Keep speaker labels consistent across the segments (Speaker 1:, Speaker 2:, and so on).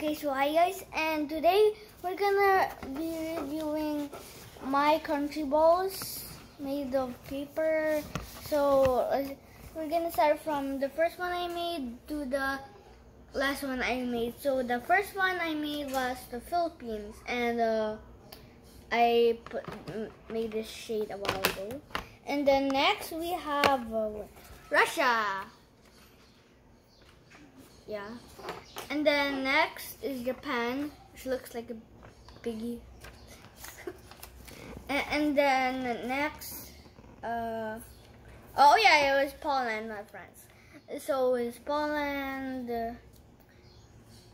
Speaker 1: Okay, so hi guys, and today we're gonna be reviewing my country balls made of paper. So uh, we're gonna start from the first one I made to the last one I made. So the first one I made was the Philippines, and uh, I put, made this shade a while ago. And then next we have uh, Russia. Yeah. And then next is Japan, which looks like a piggy. and, then next, uh, oh yeah, it was Poland, not France. So it's Poland uh,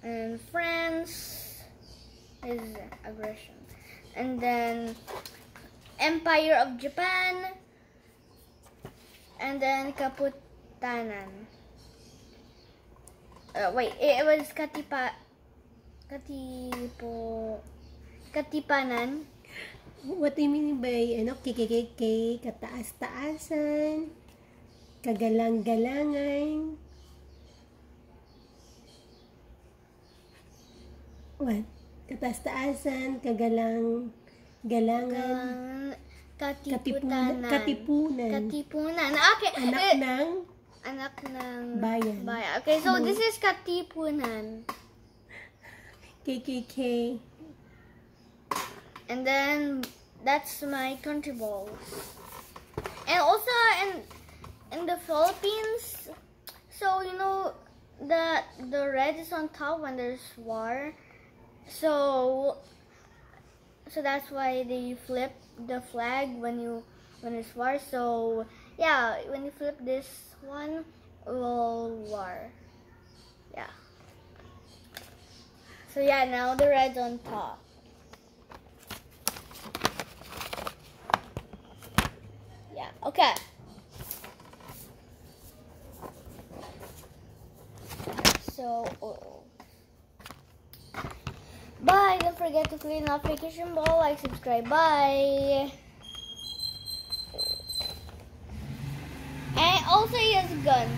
Speaker 1: and France is aggression. And then Empire of Japan and then Kaputanan. Uh, wait, it was Katipa... Katipo... Katipanan.
Speaker 2: What do you mean by, ano, kikikiki, kataas-taasan, kagalang-galangan? What? Kataas-taasan, kagalang, galangan,
Speaker 1: Katipunan.
Speaker 2: katipunan,
Speaker 1: Katipunan. Okay.
Speaker 2: anak
Speaker 1: eh,
Speaker 2: ng
Speaker 1: anak ng
Speaker 2: bayan.
Speaker 1: bayan. Okay, so this is Katipunan.
Speaker 2: KKK.
Speaker 1: And then that's my country balls. And also in in the Philippines, so you know the the red is on top when there's war. So so that's why they flip the flag when you when it's war. So yeah, when you flip this one, it will war. Yeah. So yeah, now the red's on top. Yeah, okay. So, bye. Don't forget to click the notification bell, like, subscribe. Bye. And also, he has a gun.